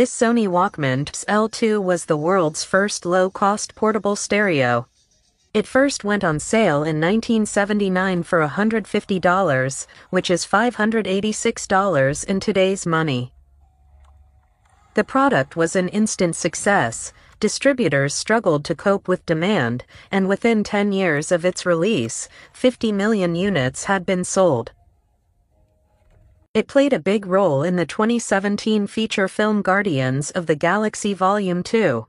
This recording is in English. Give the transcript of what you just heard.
This Sony Walkman L2 was the world's first low-cost portable stereo. It first went on sale in 1979 for $150, which is $586 in today's money. The product was an instant success. Distributors struggled to cope with demand, and within 10 years of its release, 50 million units had been sold. It played a big role in the 2017 feature film Guardians of the Galaxy Volume 2.